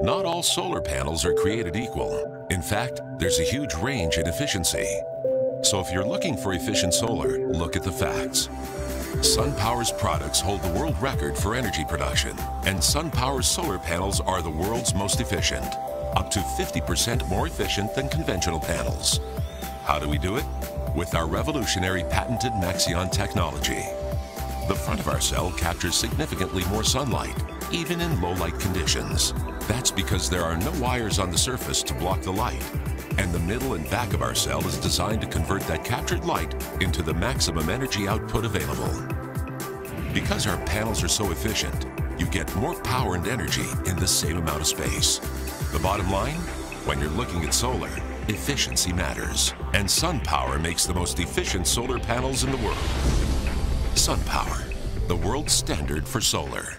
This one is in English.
Not all solar panels are created equal. In fact, there's a huge range in efficiency. So if you're looking for efficient solar, look at the facts. SunPower's products hold the world record for energy production, and SunPower's solar panels are the world's most efficient, up to 50% more efficient than conventional panels. How do we do it? With our revolutionary patented Maxeon technology. The front of our cell captures significantly more sunlight, even in low light conditions. That's because there are no wires on the surface to block the light. And the middle and back of our cell is designed to convert that captured light into the maximum energy output available. Because our panels are so efficient, you get more power and energy in the same amount of space. The bottom line? When you're looking at solar, efficiency matters. And SunPower makes the most efficient solar panels in the world. SunPower, the world standard for solar.